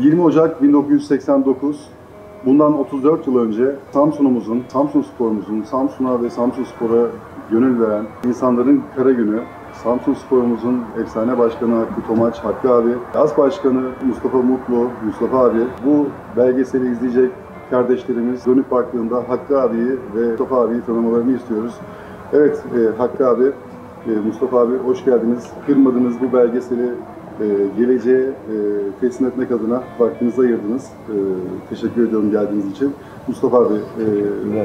20 Ocak 1989 Bundan 34 yıl önce Samsun'umuzun, Samsun sporumuzun, Samsun'a ve Samsun Spor'a gönül veren insanların kara günü, Samsun Spor'umuzun efsane başkanı Hakkı Tomaç, Hakkı abi, Yaz Başkanı Mustafa Mutlu, Mustafa abi, bu belgeseli izleyecek kardeşlerimiz dönüp baktığında Hakkı abiyi ve Mustafa abiyi tanımalarını istiyoruz. Evet e, Hakkı abi, e, Mustafa abi hoş geldiniz. Kırmadınız bu belgeseli e, geleceğe e, teslim etmek adına vaktinizi ayırdınız. E, teşekkür ediyorum geldiğiniz için. Mustafa abi, e,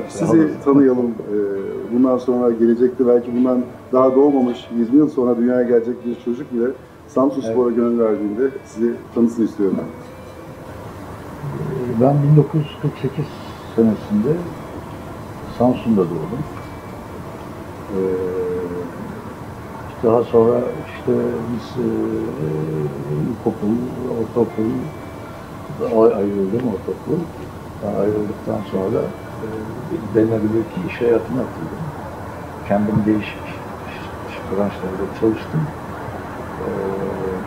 sizi tanıyalım. E, bundan sonra gelecekte belki bundan daha doğmamış 20 yıl sonra dünyaya gelecek bir çocuk bile Samsun Evet. Spor'a gönül verdiğinde sizi tanısın istiyorum. Ben 1948 senesinde Samsun'da doğdum. Ee, daha sonra işte biz e, ilkokul, ortaokul ay- ayrıldım ortaokul. Ben ayrıldıktan sonra e, denilebilir ki iş hayatına atıldım. Kendim değişik iş- iş branşlarda çalıştım. Ee,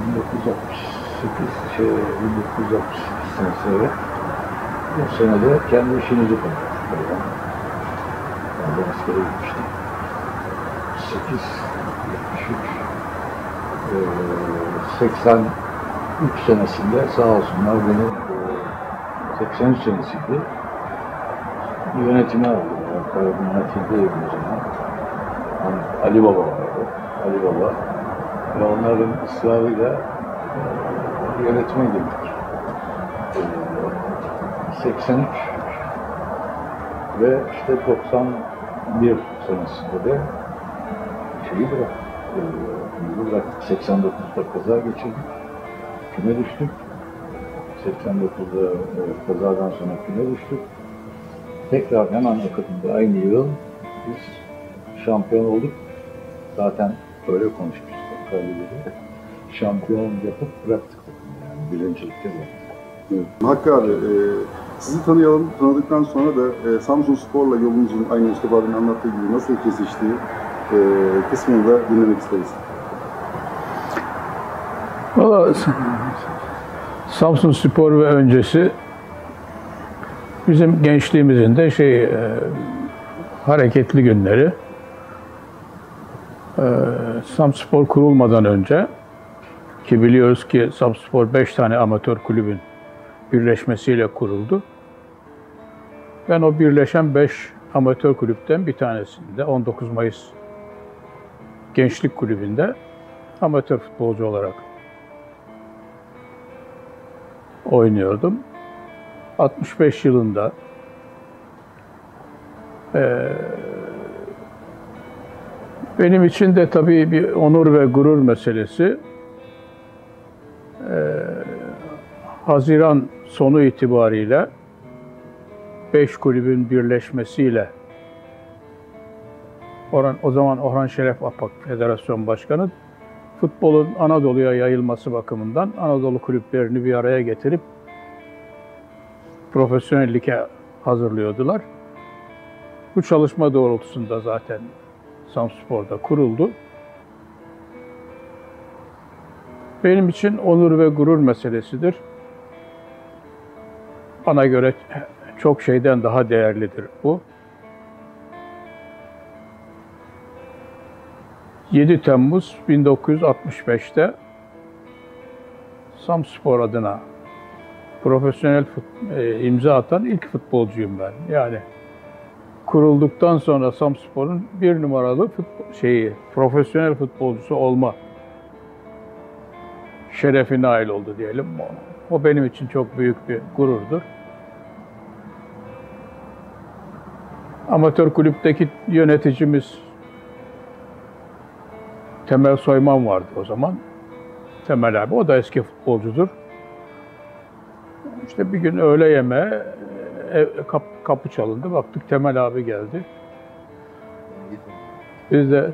1968 şey 1968 senesi. O senede kendi işimizi kurduk. Böyle. Ben de askere gitmiştim. 8, 73, eee, 83 senesinde sağ olsunlar beni eee, 83 senesiydi. Yönetime aldılar. Karabin yönetimdeydi o zaman. Hani Ali Baba vardı. Ali Baba. Ve onların ısrarıyla eee, yönetime girdik. Eee, 83 ve işte 91 senesinde de şeyi bıraktık. Bıraktık. 89'da kaza geçirdik. Küme düştük. 89'da e, kazadan sonra küme düştük. Tekrar hemen akabinde aynı yıl biz şampiyon olduk. Zaten öyle konuşmuştuk Karagöz'ü. Şampiyon yapıp bıraktık yani. Birincilikte bıraktık. Evet. Hakkı abi, e, sizi tanıyalım. Tanıdıktan sonra da e, Samsun Spor'la yolunuzun aynı Mustafa abinin anlattığı gibi nasıl kesiştiği e, kısmını da dinlemek isteriz. Valla Samsun Spor ve öncesi bizim gençliğimizin de şey e, hareketli günleri. E, Samsun Spor kurulmadan önce ki biliyoruz ki Samsun Spor 5 tane amatör kulübün birleşmesiyle kuruldu. Ben o birleşen 5 amatör kulüpten bir tanesinde 19 Mayıs Gençlik Kulübü'nde amatör futbolcu olarak oynuyordum. 65 yılında eee, benim için de tabii bir onur ve gurur meselesi. Eee, Haziran sonu itibariyle 5 kulübün birleşmesiyle Orhan, o zaman Orhan Şeref Apak Federasyon Başkanı futbolun Anadolu'ya yayılması bakımından Anadolu kulüplerini bir araya getirip profesyonellike hazırlıyordular. Bu çalışma doğrultusunda zaten Samspor'da kuruldu. Benim için onur ve gurur meselesidir. Bana göre çok şeyden daha değerlidir bu. 7 Temmuz 1965'te Samspor adına profesyonel e, imza atan ilk futbolcuyum ben. Yani kurulduktan sonra Samspor'un bir numaralı futbol, şeyi profesyonel futbolcusu olma şerefi nail oldu diyelim. O, o benim için çok büyük bir gururdur. Amatör kulüpteki yöneticimiz Temel Soyman vardı o zaman. Temel abi, o da eski futbolcudur. İşte bir gün öğle yemeğe ev, kap, kapı çalındı. Baktık Temel abi geldi. Biz de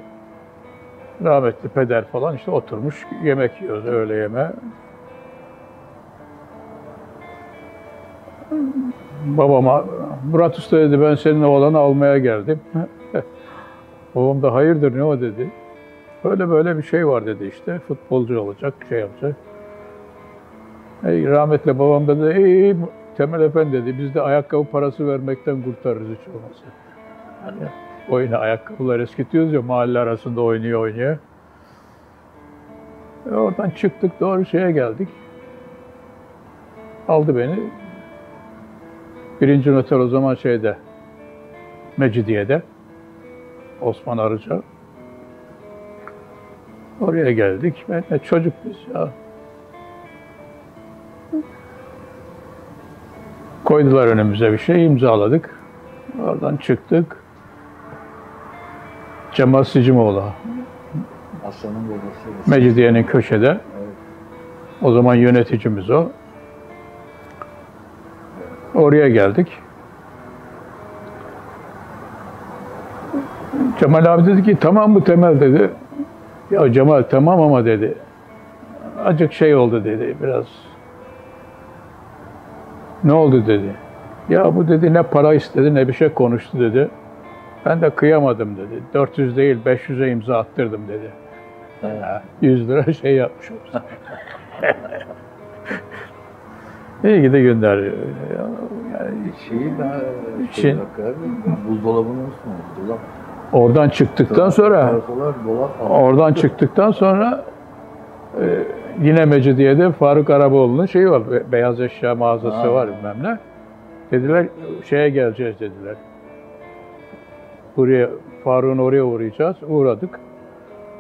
rahmetli peder falan işte oturmuş yemek yiyoruz öğle yemeğe. Babama Murat Usta dedi ben senin oğlanı almaya geldim. Babam da hayırdır ne o dedi. Böyle böyle bir şey var dedi işte. Futbolcu olacak, şey yapacak. Ey, rahmetli babam dedi, ey Temel Efendi dedi, biz de ayakkabı parası vermekten kurtarırız hiç olmazsa. Hani oyuna ayakkabılar eskitiyoruz ya mahalle arasında oynuyor oynuyor. E, oradan çıktık doğru şeye geldik. Aldı beni. Birinci noter o zaman şeyde, Mecidiye'de. Osman Arıca. Oraya geldik. Ben de çocuk biz ya. Koydular önümüze bir şey, imzaladık. Oradan çıktık. Cemal Sicimoğlu, Aslanın babası. Mecidiye'nin köşede. Evet. O zaman yöneticimiz o. Oraya geldik. Cemal abi dedi ki tamam bu temel dedi. Ya Cemal tamam ama dedi. Acık şey oldu dedi biraz. Ne oldu dedi. Ya bu dedi ne para istedi ne bir şey konuştu dedi. Ben de kıyamadım dedi. 400 değil 500'e imza attırdım dedi. Ha, 100 lira şey yapmış. İyi gidi günler. Yani Şeyi ben şey, buzdolabını unutma. Dolap. Oradan çıktıktan sonra oradan çıktıktan sonra e, yine Mecidiye'de Faruk Araboğlu'nun şeyi var. be- Beyaz eşya mağazası Ha. var bilmem ne. Dediler şeye geleceğiz dediler. Buraya Faruk'un oraya uğrayacağız. Uğradık.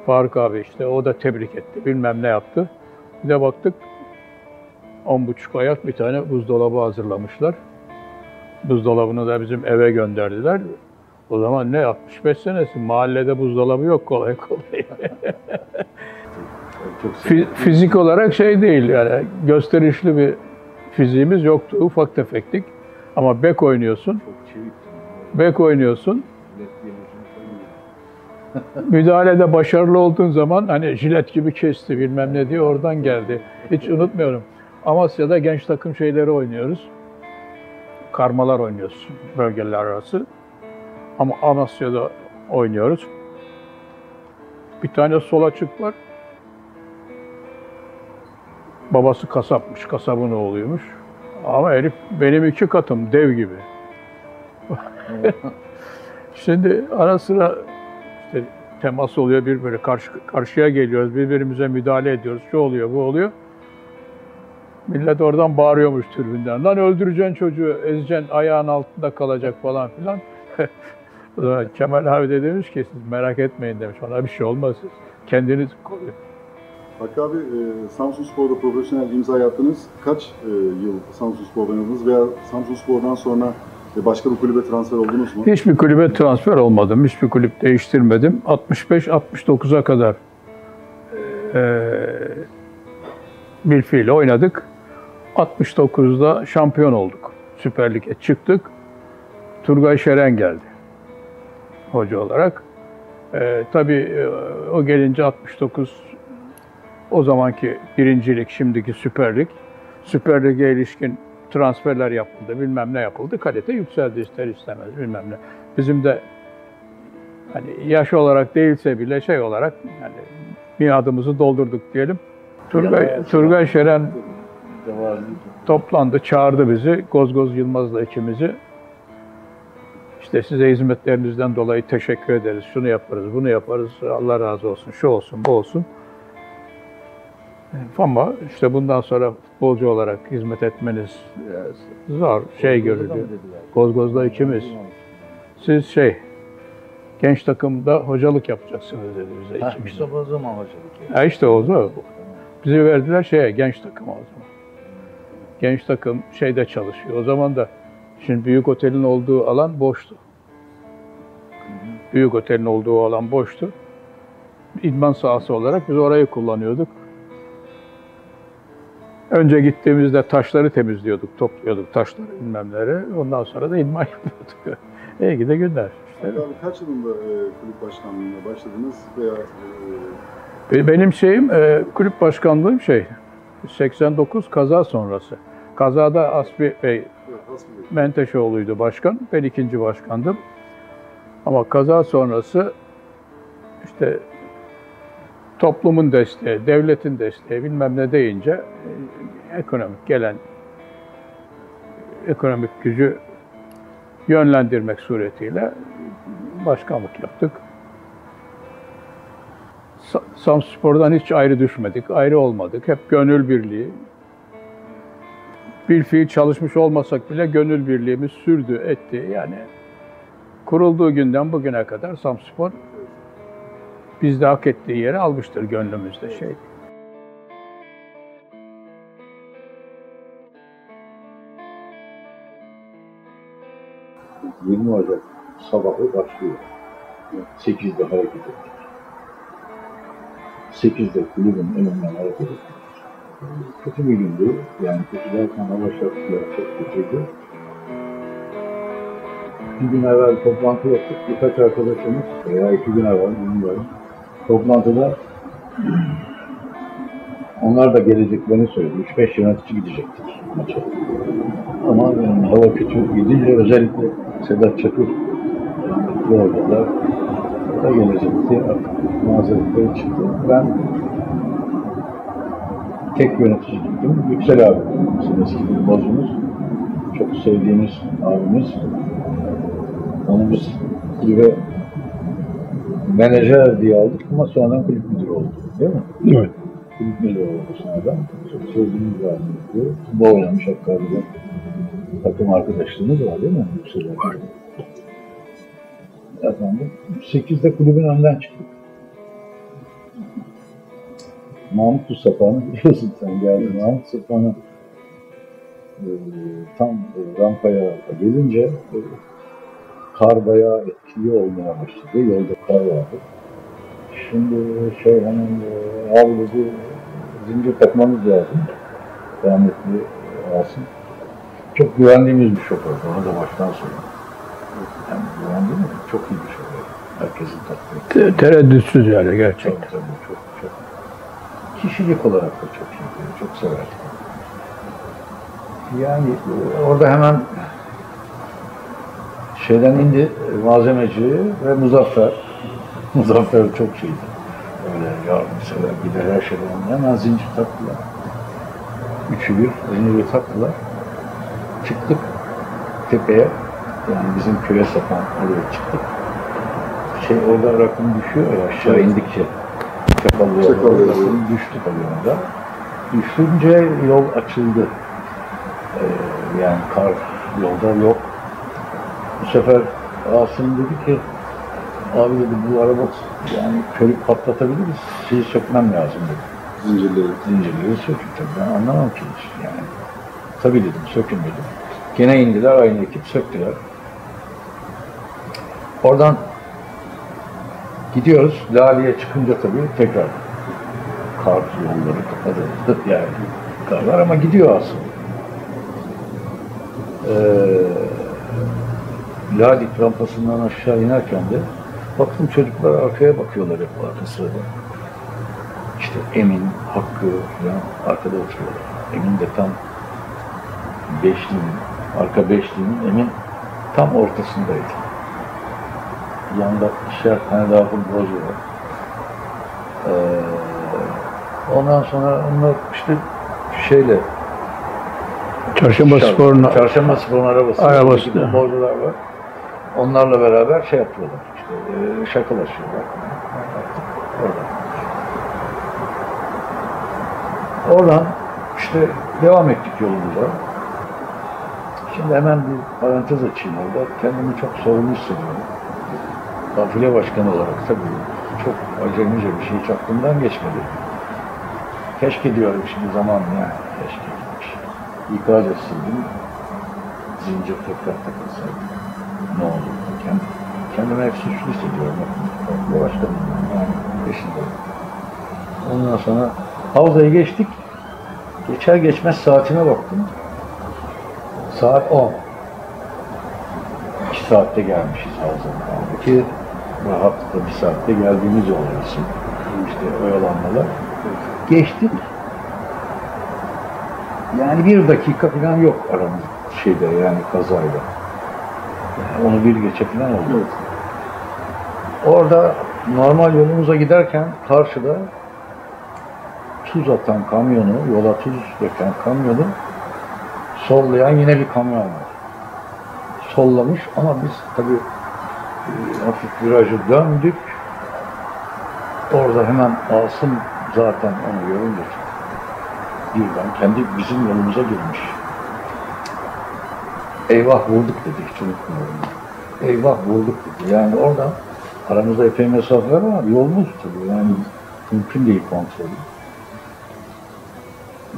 Faruk abi işte o da tebrik etti. Bilmem ne yaptı. Bir de baktık on buçuk ayak bir tane buzdolabı hazırlamışlar. Buzdolabını da bizim eve gönderdiler. O zaman ne 65 senesi mahallede buzdolabı yok kolay kolay. Fizik olarak şey değil yani gösterişli bir fiziğimiz yoktu. Ufak tefektik. Ama bek oynuyorsun. Bek oynuyorsun. Yemişim. Müdahalede başarılı olduğun zaman hani jilet gibi kesti bilmem ne diye oradan geldi. Hiç unutmuyorum. Amasya'da genç takım şeyleri oynuyoruz. Karmalar oynuyoruz bölgeler arası. Ama Amasya'da oynuyoruz. Bir tane sol açık var. Babası kasapmış, kasabın oğluymuş. Ama herif benim iki katım, dev gibi. Şimdi ara sıra işte temas oluyor birbirine karşı, karşıya geliyoruz birbirimize müdahale ediyoruz şu oluyor bu oluyor millet oradan bağırıyormuş tribünden lan öldüreceksin çocuğu ezeceksin ayağın altında kalacak falan filan Kemal abi de demiş ki siz merak etmeyin demiş ona bir şey olmaz siz kendiniz koruyun. Hakkı abi, e, Samsun Spor'da profesyonel imza yaptınız. Kaç e, yıl Samsun Spor'da oynadınız veya Samsun Spor'dan sonra e, başka bir kulübe transfer oldunuz mu? Hiçbir kulübe transfer olmadım. Hiçbir kulüp değiştirmedim. 65-69'a kadar eee bir fiil oynadık. 69'da şampiyon olduk. Süper Lig'e çıktık. Turgay Şeren geldi hoca olarak. Tabii e, o gelince 69 o zamanki birincilik, şimdiki Süper Lig. Süper Lig'e ilişkin transferler yapıldı, bilmem ne yapıldı. Kalite yükseldi ister istemez bilmem ne. Bizim de hani yaş olarak değilse bile şey olarak yani miadımızı doldurduk diyelim. Turgay, Turgay Şeren toplandı, çağırdı bizi. Gozgoz Yılmaz'la ikimizi. İşte size hizmetlerinizden dolayı teşekkür ederiz. Şunu yaparız, bunu yaparız. Allah razı olsun, şu olsun, bu olsun. Ama işte bundan sonra futbolcu olarak hizmet etmeniz e, zor, şey görülüyor. Gozgoz'da ikimiz. Siz şey, genç takımda hocalık yapacaksınız dedi bize Ha, ikimiz. işte o zaman hocalık. Ha işte o da bizi verdiler şeye, genç takıma o zaman. Genç takım şeyde çalışıyor. O zaman da şimdi büyük otelin olduğu alan boştu. Büyük otelin olduğu alan boştu. İdman sahası olarak biz orayı kullanıyorduk. Önce gittiğimizde taşları temizliyorduk, topluyorduk taşları bilmem neleri. Ondan sonra da idman yapıyorduk. İyi gide günler. İşte. Hakkı abi kaç yılında e, kulüp başkanlığına başladınız veya e, Be- Benim şeyim, e, kulüp başkanlığım şey, 89 kaza sonrası. Kazada Asbi Bey? Menteşoğlu'ydu başkan, ben ikinci başkandım. Ama kaza sonrası işte toplumun desteği, devletin desteği bilmem ne deyince e, ekonomik gelen ekonomik gücü yönlendirmek suretiyle başkanlık yaptık. Sa- Samspor'dan hiç ayrı düşmedik, ayrı olmadık. Hep gönül birliği. Bir fiil çalışmış olmasak bile gönül birliğimiz sürdü, etti. Yani kurulduğu günden bugüne kadar Samspor bizde hak ettiği yeri almıştır gönlümüzde şey. 20 Ocak sabahı başlıyor. 8'de hareket ettik. 8'de kulübün önünden hareket ettik. Kötü bir gündü. Yani kötü derken hava şartları çok kötüydü. Bir gün evvel toplantı yaptık. Birkaç arkadaşımız veya iki gün evvel bilmiyorum. Toplantıda onlar da geleceklerini söyledi. 3-5 yönetici gidecektik maça. Ama yani hava kötü gidince özellikle Sedat Çakır. O da gelecekti. Mazeretleri çıktı. Ben tek yönetici gittim. Yüksel abi. Bizim eski bozumuz. Çok sevdiğimiz abimiz. Onu biz kulübe menajer diye aldık ama sonradan kulüp müdürü oldu. Değil mi? Evet. Kulüp müdürü oldu sonradan. Çok sevdiğimiz bir abimizdi. Bu oynamış Hakkari'de. Takım arkadaşlığımız var değil mi? Yüksel abi. Efendim, 8'de kulübün önden çıktık. Mahmut Sapan'ı biliyorsun sen geldin. Mahmut Sapan'ı e, tam e, rampaya gelince e, kar bayağı etkili olmaya başladı. Yolda kar vardı. Şimdi şey hemen e, abi dedi zincir takmamız lazım. Rahmetli Asım. Çok güvendiğimiz bir şofördü. Onu da baştan söyleyeyim. Yani güvendiğim? Çok iyi bir şoför. Herkesin takdir ettiği. Te- Tereddütsüz yani gerçekten. Çok tabii çok çok. Kişilik olarak da çok iyi. Çok sever. Yani e, orada hemen şeyden indi e, malzemeci ve Muzaffer. Muzaffer çok şeydi. Öyle yardımsever gider her şeyden. Hemen zincir taktılar. Üçü bir zinciri taktılar. Çıktık tepeye. Yani bizim köye sapan oraya çıktık. Şey orada rakım düşüyor ya aşağı indikçe. Rakım düştü tabii orada. Düşünce yol açıldı. Ee, yani kar yolda yok. Bu sefer Asım dedi ki abi dedi bu araba yani körük patlatabiliriz. Şeyi sökmem lazım dedi. Zincirleri. Zincirleri sökün tabii ben anlamam ki hiç yani. Tabii dedim sökün dedim. Gene indiler aynı ekip söktüler. Oradan gidiyoruz. Lale'ye çıkınca tabii tekrar kar yolları kapadı. Yani karlar ama gidiyor aslında. Ee, Lalik rampasından aşağı inerken de baktım çocuklar arkaya bakıyorlar hep arka sırada. İşte Emin, Hakkı falan arkada oturuyorlar. Emin de tam beşliğin, arka beşliğin Emin tam ortasındaydı. Yanında ikişer tane daha futbolcu var. Ee, ondan sonra onlar işte şeyle Çarşamba Çar- Spor'un Çarşamba Spor'un arabası. Arabası. Futbolcular var. Onlarla beraber şey yapıyorlar. İşte e, şakalaşıyorlar. Oradan. Oradan işte devam ettik yolumuza. Şimdi hemen bir parantez açayım orada. Kendimi çok sorumlu hissediyorum. Kafile başkanı olarak tabii çok acemice bir şey hiç aklımdan geçmedi. Keşke diyorum şimdi zaman yani. Keşke gitmiş. İkaz etseydim. Zincir tekrar takılsaydı. Ne olurdu? Kend, kendimi hep suçlu hissediyorum. Kafile başkanı yani peşindeyim. Ondan sonra havzayı geçtik. Geçer geçmez saatime baktım. Saat 10. 2 saatte gelmişiz havzanın. Halbuki rahatlıkla bir saatte geldiğimiz yol orası. İşte oyalanmalar. Geçtik. Yani bir dakika falan yok aramız şeyde yani kazayla. Yani onu bir geçe falan oldu. Evet. Orada normal yolumuza giderken karşıda tuz atan kamyonu, yola tuz döken kamyonu sollayan yine bir kamyon var. Sollamış ama biz tabii hafif virajı döndük. Orada hemen Asım zaten onu görünce birden kendi bizim yolumuza girmiş. Eyvah vurduk dedi hiç unutmuyorum. Eyvah vurduk dedi. Yani oradan aramızda epey mesafe var ama yolumuz tabii yani mümkün değil kontrolü.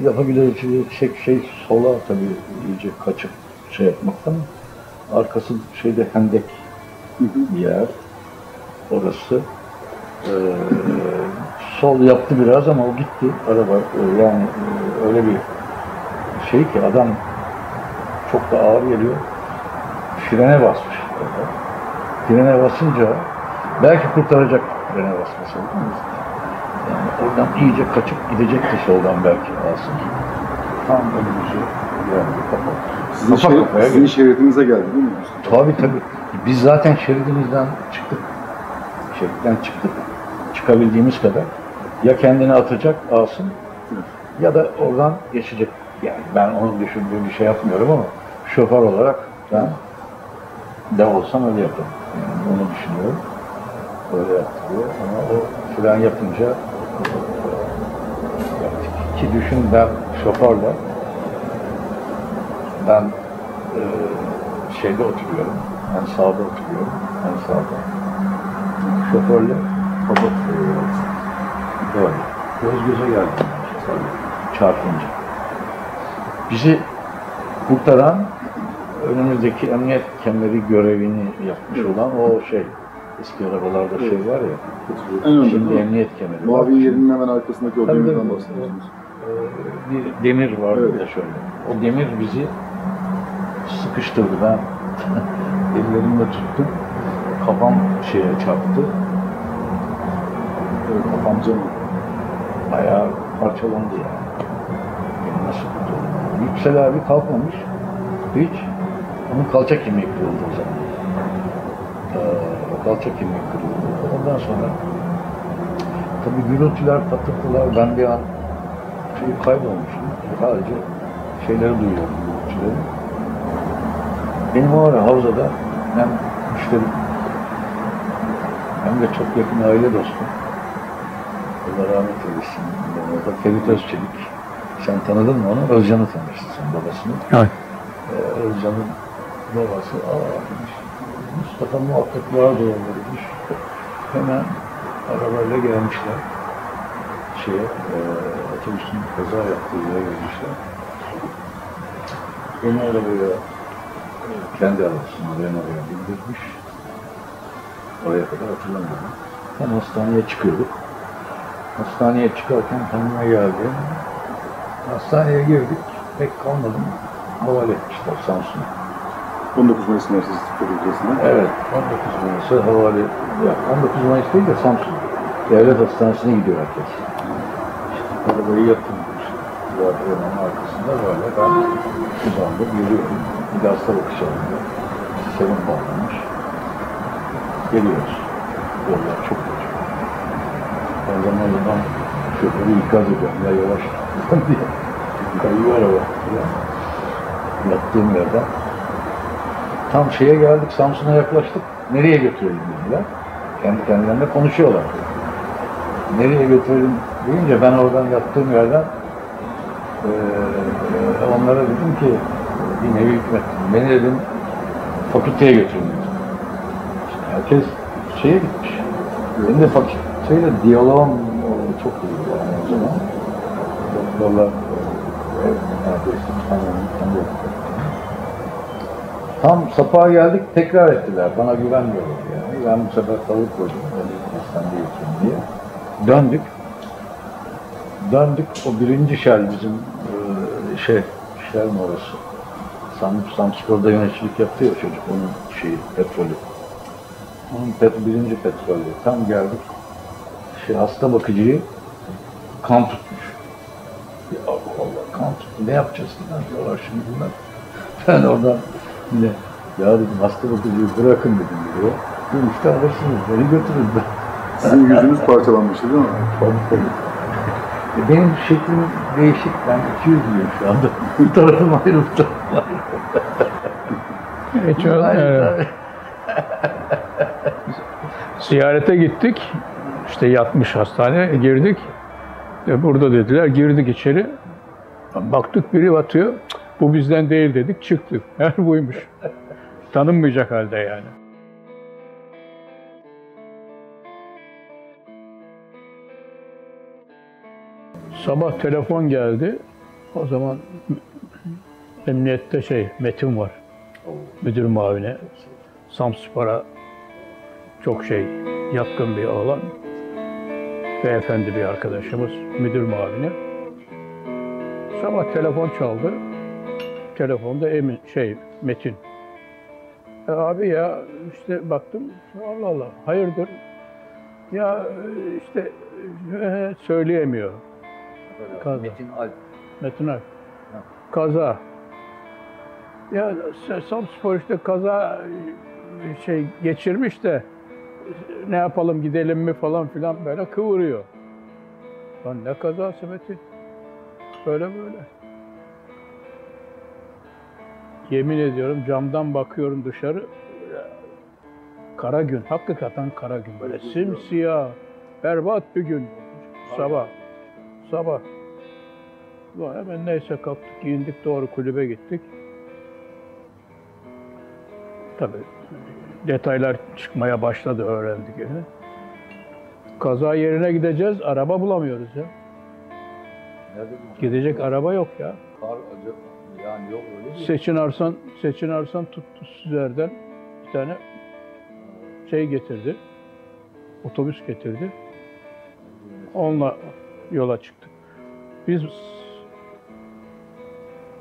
Yapabileceği şey, şey sola tabii iyice kaçıp şey yapmaktan arkası şeyde hendek bir yer orası. Ee, sol yaptı biraz ama o gitti araba Ee, yani e, öyle bir şey ki adam çok da ağır geliyor frene basmış orada. Frene basınca belki kurtaracak frene basmasaydı yani oradan iyice kaçıp gidecekti soldan belki alsın. Tam önümüzü yani kapattı. Sizin, Kafa kafaya sizin şeridinize geldi değil mi? Tabii tabii. Biz zaten şeridimizden çıktık. Şeritten çıktık. Çıkabildiğimiz kadar. Ya kendini atacak alsın ya da oradan geçecek. Yani ben onun düşündüğü bir şey yapmıyorum ama şoför olarak ben de olsam öyle yaparım. Yani onu düşünüyorum. Öyle yaptırıyor ama o fren yapınca yaptık. Ki düşün ben şoförle ben e, şeyde oturuyorum. En sağda oturuyorum. En sağda. Şoförle kafa böyle. Göz göze geldim. Çarpınca. Bizi kurtaran önümüzdeki emniyet kemeri görevini yapmış olan o şey. Eski arabalarda şey var ya. En Şimdi mi? emniyet kemeri var. Mavi yerinin hemen arkasındaki o Tabii, demirden bahsediyorsunuz. Ee, bir demir vardı Evet. ya şöyle. O demir bizi sıkıştırdı. Ben ellerimle tuttum. Kafam şeye çarptı. Evet, kafam canım. Ayağı parçalandı yani. Beni nasıl kurtuldu? Yüksel abi kalkmamış. Hiç. Onun kalça kemiği kırıldı o zaman. Ee, o kalça kemiği kırıldı. Ondan sonra tabii gürültüler, patırtılar. Ben bir an şey kaybolmuşum. Sadece şeyleri duyuyorum gürültüleri. Benim o ara havzada hem müşterim hem de çok yakın aile dostum. Allah rahmet eylesin. Ben orada Ferit Özçelik. Sen tanıdın mı onu? Özcan'ı tanırsın sen babasını. Evet. Ee, Özcan'ın babası. Aa demiş. Mustafa muhakkak vardı orada demiş. Hemen arabayla gelmişler. Şeye, e, otobüsün kaza yaptığı yere gelmişler. Beni arabaya kendi arabasını Renault'a bindirmiş. Oraya kadar hatırlamıyorum. Hem hastaneye çıkıyorduk. Hastaneye çıkarken kendime geldi. Hastaneye girdik. Pek kalmadım. Havale etmişler Samsun'a. 19 Mayıs Üniversitesi Tıp Fakültesi'ne. Evet, 19 Mayıs'a havale, ya 19 Mayıs değil de Samsun. Devlet Hastanesi'ne gidiyor herkes. İşte arabayı yatırmış. Duvarların arkasında böyle ben uzandım, yürüyorum. Bir hasta bakış alındı. Serum bağlanmış. Geliyoruz. Yollar çok kötü. O zaman zaman şoförü ikaz ediyorum. Ya yavaş diye. Kayıyor araba. Ya. Yattığım yerden Tam şeye geldik, Samsun'a yaklaştık. Nereye götürelim dediler. Kendi kendilerine konuşuyorlar. Nereye götürelim deyince ben oradan yattığım yerden eee, onlara dedim ki bir nevi hükmet. Beni dedim fakülteye götürün dedim. İşte herkes şeye gitmiş. Benim de fakülteyle diyaloğum e, çok iyi yani o zaman. Doktorlar e, neredeyse tanıyorum. Tam sapığa geldik tekrar ettiler. Bana güvenmiyorlar yani. Ben bu sefer tavuk koydum. Öyle götürün diye. Döndük. Döndük. O birinci şel bizim e, şey, şel orası? Sam, Samspor'da yöneticilik yaptı ya çocuk. Onun şeyi, petrolü. Onun pet, birinci petrolü. Tam geldik. Şey, hasta bakıcıyı kan tutmuş. Ya Allah Allah kan tuttu. Ne yapacağız? Ne diyorlar şimdi bunlar? Ben oradan yine ya dedim hasta bakıcıyı bırakın dedim diyor. Dönüşte alırsınız beni götürün. Sizin yüzünüz parçalanmıştı değil mi? Tabii tabii. E, Benim şeklim değişik. Ben 200 miyim şu anda. Bir tarafım ayrı, bir tarafım ayrı. Hiç öyle-. Ziyarete gittik. İşte yatmış hastane. Girdik. E, burada dediler. Girdik içeri. Baktık biri batıyor. Bu bizden değil dedik. Çıktık. Her buymuş. Tanınmayacak halde yani. Sabah telefon geldi. O zaman emniyette şey Metin var. Müdür muavini. Samspor'a çok şey yatkın bir oğlan. Beyefendi bir arkadaşımız, müdür muavini. Sabah telefon çaldı. Telefonda Emin, şey Metin. E, abi ya işte baktım Allah Allah hayırdır? Ya işte e, söyleyemiyor. Kaza. Metin Alp. Metin Alp. Kaza. Ya Samspor işte kaza e, şey geçirmiş de ne yapalım gidelim mi falan filan böyle kıvırıyor. Lan ne kazası Metin? Böyle böyle. Yemin ediyorum camdan bakıyorum dışarı. Kara gün, hakikaten kara gün. Böyle simsiyah, berbat bir gün. Sabah. Sabah. Hemen neyse kalktık, giyindik doğru kulübe gittik. Tabii detaylar çıkmaya başladı öğrendik yani. Kaza yerine gideceğiz, araba bulamıyoruz ya. Nerede bu? Gidecek araba yok ya. Kar acaba. Yani yok öyle değil. Seçin Arsan, Seçin Arsan tuttu Süzer'den bir tane şey getirdi. Otobüs getirdi. Onunla yola çıktık. Biz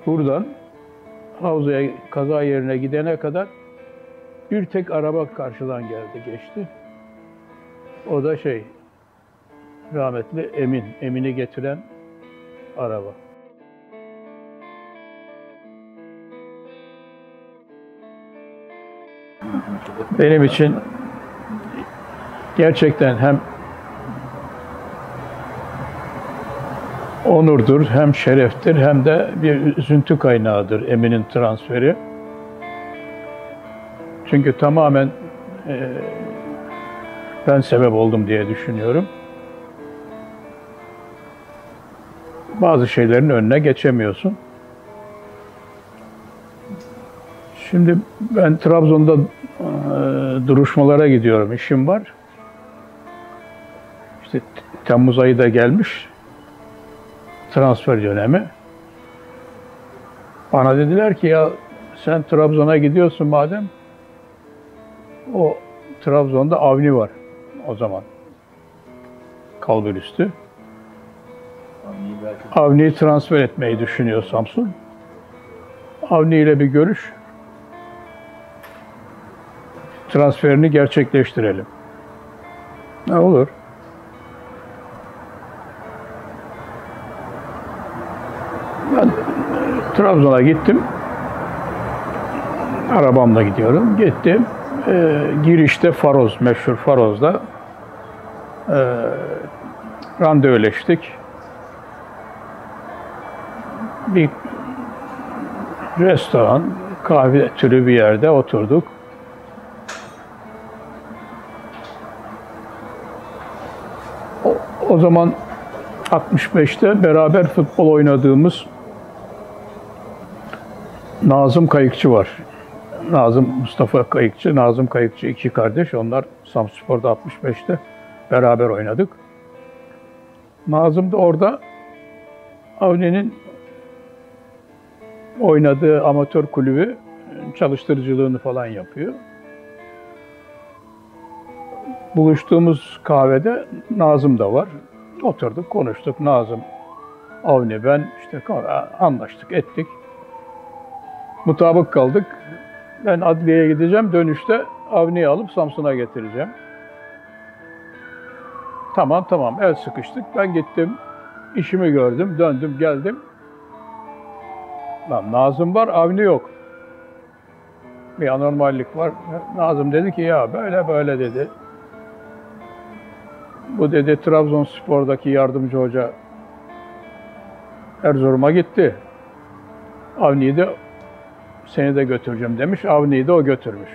buradan havzaya kaza yerine gidene kadar bir tek araba karşıdan geldi geçti. O da şey rahmetli Emin, Emin'i getiren araba. Benim için gerçekten hem onurdur, hem şereftir, hem de bir üzüntü kaynağıdır Emin'in transferi. Çünkü tamamen e, ben sebep oldum diye düşünüyorum. Bazı şeylerin önüne geçemiyorsun. Şimdi ben Trabzon'da e, duruşmalara gidiyorum, işim var. İşte Temmuz ayı da gelmiş, transfer dönemi. Bana dediler ki ya sen Trabzon'a gidiyorsun madem, o Trabzon'da Avni var o zaman. Kalbur üstü. Yani iyi belki Avni'yi transfer etmeyi düşünüyor Samsun. Avni ile bir görüş. Transferini gerçekleştirelim. Ne olur? Ben e, Trabzon'a gittim. Arabamla gidiyorum. Gittim. Ee, girişte Faroz, meşhur Faroz'da e, randevuleştik. bir restoran, kahve türü bir yerde oturduk. O, o zaman 65'te beraber futbol oynadığımız Nazım Kayıkçı var. Nazım Mustafa Kayıkçı, Nazım Kayıkçı iki kardeş. Onlar Samspor'da 65'te beraber oynadık. Nazım da orada Avni'nin oynadığı amatör kulübü çalıştırıcılığını falan yapıyor. Buluştuğumuz kahvede Nazım da var. Oturduk, konuştuk. Nazım, Avni, ben işte anlaştık, ettik. Mutabık kaldık. Ben adliyeye gideceğim. Dönüşte Avni'yi alıp Samsun'a getireceğim. Tamam tamam el sıkıştık. Ben gittim. işimi gördüm. Döndüm geldim. Lan Nazım var, Avni yok. Bir anormallik var. Nazım dedi ki ya böyle böyle dedi. Bu dedi Trabzonspor'daki yardımcı hoca Erzurum'a gitti. Avni'yi de seni de götüreceğim demiş. Avni'yi de o götürmüş.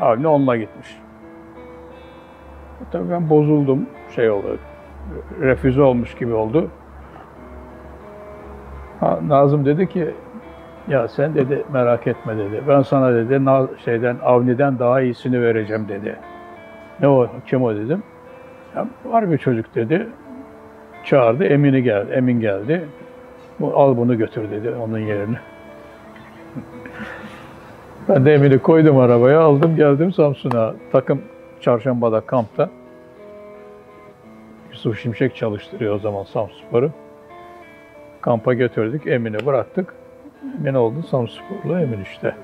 Avni onunla gitmiş. Tabii ben bozuldum. Şey oldu. Refüze olmuş gibi oldu. Ha, Nazım dedi ki ya sen dedi merak etme dedi. Ben sana dedi şeyden Avni'den daha iyisini vereceğim dedi. Ne o? Kim o dedim. Ya, var bir çocuk dedi. Çağırdı. Emin'i geldi. Emin geldi. Bu, al bunu götür dedi onun yerine. Ben de Emin'i koydum arabaya. Aldım geldim Samsun'a. Takım çarşambada kampta. Yusuf Şimşek çalıştırıyor o zaman Samsunspor'u. Kampa götürdük. Emin'i bıraktık. Emin oldu Samsunsporlu Emin işte.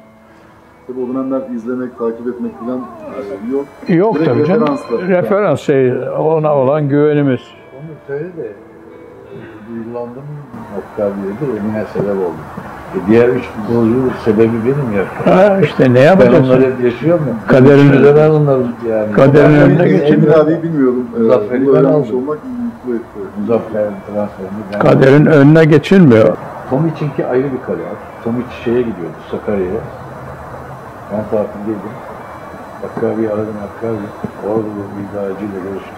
Tabii o dönemler izlemek, takip etmek falan e, yok. Yok Direkt tabii canım. Referans şey ona olan güvenimiz. Onu söyle de duygulandım Oktay Bey'de emine sebep oldu. E, diğer üç futbolcu sebebi benim ya. Ha işte ne Ben yapacaksın? onları hep yaşıyorum ya. Kaderin- Üçünü de ben onları yani. Kaderin Ben önüne Emin geçilmiyor. abiyi bilmiyordum. E, Muzaffer'i bunu ben aldım. olmak mutlu etti. Muzaffer transferini ben Kaderin önüne geçilmiyor. Tomiç'inki ayrı bir karar. Tomiç şeye gidiyordu, Sakarya'ya. Ben tatildeydim. Hakkı abi aradım Hakkı abi. Orada bir idareciyle görüştüm.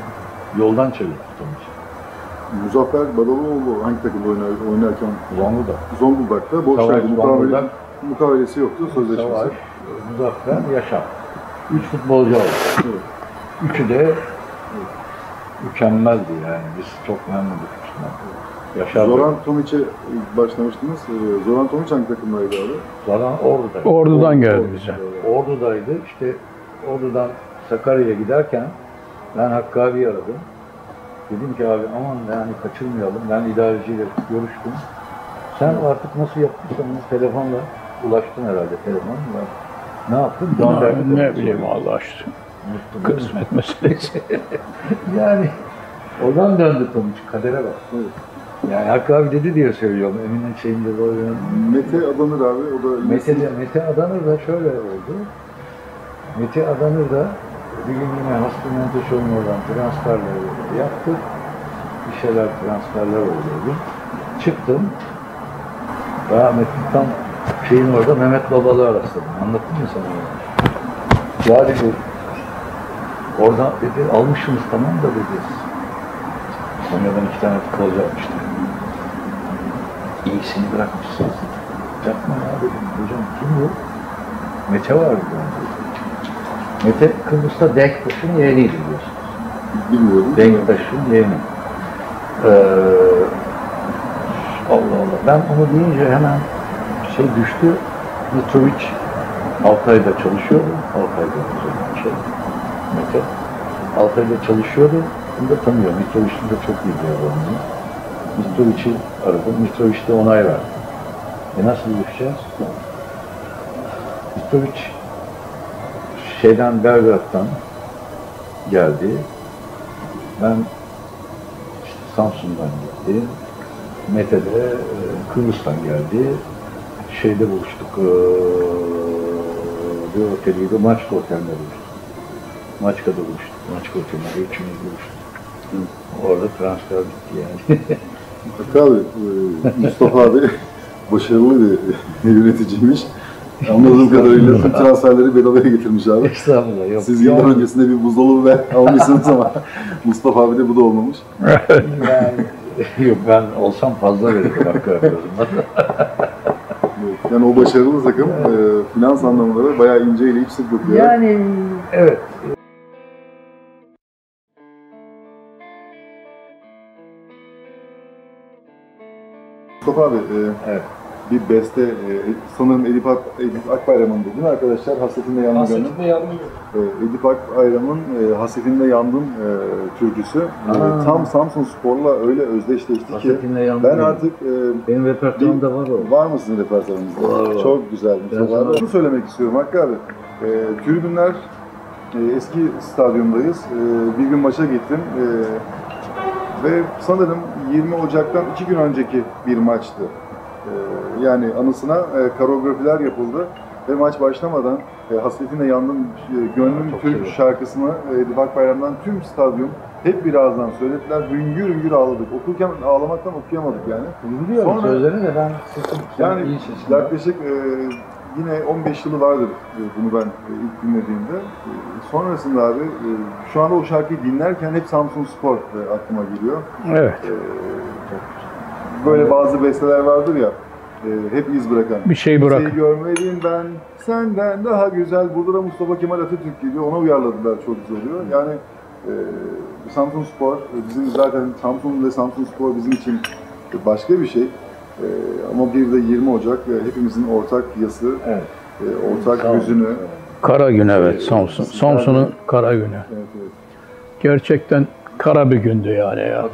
Yoldan çevirdi Tomiç. Muzaffer Badaloğlu hangi takımda oynar, oynarken Zonguldak. Zonguldak'ta Savaş, borçlardı. Mukavele, mukavelesi yoktu, sözleşmesi. Savaş, Muzaffer, Yaşar. Üç futbolcu oldu. Üçü de mükemmeldi yani. Biz çok memnunduk üçünden. Yaşar Zoran Tomiç'e ilk başlamıştınız. E, Zoran Tomiç hangi takımdaydı abi? Zoran Ordu'daydı. Ordu'dan geldi bize. Ordu'daydı. İşte Ordu'dan Sakarya'ya giderken ben Hakkı abiyi aradım. Dedim ki abi aman yani kaçırmayalım. Ben idareciyle görüştüm. Sen artık nasıl yaptıysan telefonla ulaştın herhalde telefonla. Ne yaptın? Gönderdi. Ne bileyim Allah aşkına. Unuttum? Kısmet meselesi. Yani oradan döndü Tomuç. Kadere bak. Yani Hakkı abi dedi diye söylüyorum. Emin'in şeyinde böyle. Mete Adanır abi. O da Mete, Mete Adanır da şöyle oldu. Mete Adanır da bir gün yine Hastanemente oradan transferler yaptık. Bir şeyler transferler oldu o gün. Çıktım. Rahmetli tam şeyin orada Mehmet Babalığı rastladım. Anlattım mı sana? Ya dedi, oradan dedi, almışsınız tamam da dedi. Konya'dan iki tane futbolcu almıştı. İyisini bırakmışsınız. Yapma ya dedim. Hocam kim bu? Mete var burada. Mete Kıbrıs'ta Denktaş'ın yeğeniydi biliyorsunuz. Bilmiyorum. Denktaş'ın yeğeni. Ee, Allah Allah. Ben onu deyince hemen şey düştü. Mitrovic Altay'da çalışıyordu. Altay'da şey. Mete. Altay'da çalışıyordu. Bunu da tanıyor. Mitrovic'in de çok iyi bir adamı. Mitrovic'i aradım. Mitrovic de onay verdi. E nasıl görüşeceğiz? Mitrovic şeyden Belgrad'dan geldi. Ben işte Samsun'dan geldim. Mete de e, Kıbrıs'tan geldi. Şeyde buluştuk. E, bir oteliydi. Maçka Otel'de buluştuk. Maçka'da buluştuk. Maçka Otel'de üçümüz buluştuk. Orada transfer bitti yani. Hakkı abi, e, Mustafa abi başarılı bir yöneticiymiş. Anladığım kadarıyla tüm transferleri bedavaya getirmiş abi. Estağfurullah. Yok. Siz yıllar öncesinde bir buzdolabı ve almışsınız ama Mustafa abi de bu da olmamış. Yani, yok ben olsam fazla verirdim. Evet, Yani o başarılı takım e, finans anlamında da bayağı ince eleyip sık dokuyor. yani evet. Mustafa abi, e, Evet. Bir beste, e, sanırım Edip, Ak, Edip Akbayram'ın değil mi arkadaşlar? Hasretinde yandım. Hasretinde yandım. E, Edip Akbayram'ın e, Hasretinde yandım e, türküsü. E, tam Samsun Spor'la öyle özdeşleşti ki Hasretinle yandım ben artık e, Benim repertuarımda var o. Var mısın repertuarınızda? Var, var. Çok güzel Mustafa Ben sana- Şunu söylemek istiyorum Hakkı abi. E, tribünler e, eski stadyumdayız. E, bir gün maça gittim. E, ve sanırım 20 Ocak'tan iki gün önceki bir maçtı. E, yani anısına e, koreografiler yapıldı. Ve maç başlamadan e, Hasretinle Yandım e, Gönlüm Çok Türk seviyorum. şarkısını e, Edip Akbayram'dan tüm stadyum Hep bir ağızdan söylediler. Hüngür hüngür ağladık. Okurken ağlamaktan okuyamadık yani. Biliyorum Sonra- sözlerini de ben sesim Yani iyi sesim. yaklaşık e, yine 15 yılı vardır e, bunu ben e, ilk dinlediğimde. E, sonrasında abi e, şu anda o şarkıyı dinlerken hep Samsun Spor e, aklıma geliyor. Evet. E, böyle bazı besteler vardır ya e, hep iz bırakan. Bir şey bırak. Seni görmedim ben senden daha güzel. Burada da Mustafa Kemal Atatürk geliyor. Ona uyarladılar çok güzel oluyor. Yani e, Samsun Spor e, bizim zaten Samsun ve Samsun Spor bizim için başka bir şey. E, ama bir de 20 Ocak e, hepimizin ortak yası, Evet. e, ortak Sağ olun. hüzünü. Kara gün evet Samsun. Samsun'un kara günü. Evet, evet. Gerçekten kara bir gündü yani ya.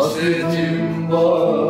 Hasretim bağrımda